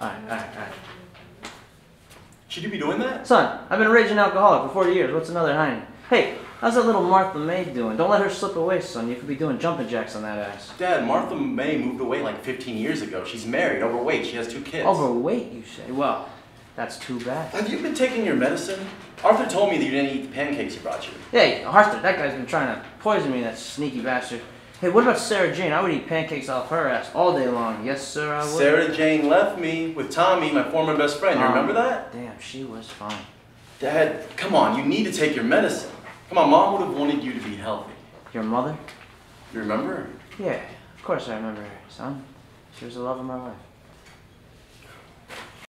Alright, alright, alright. Should you be doing that? Son, I've been a raging alcoholic for 40 years. What's another hiney? Hey, how's that little Martha May doing? Don't let her slip away, son. You could be doing jumping jacks on that ass. Dad, Martha May moved away like 15 years ago. She's married, overweight, she has two kids. Overweight, you say? Well, that's too bad. Have you been taking your medicine? Arthur told me that you didn't eat the pancakes he brought you. Hey, Arthur, that guy's been trying to poison me, that sneaky bastard. Hey, what about Sarah Jane? I would eat pancakes off her ass all day long. Yes, sir, I would. Sarah Jane left me with Tommy, my former best friend. You Um, remember that? Damn, she was fine. Dad, come on, you need to take your medicine. Come on, Mom would have wanted you to be healthy. Your mother? You remember? Yeah, of course I remember her, son. She was the love of my life.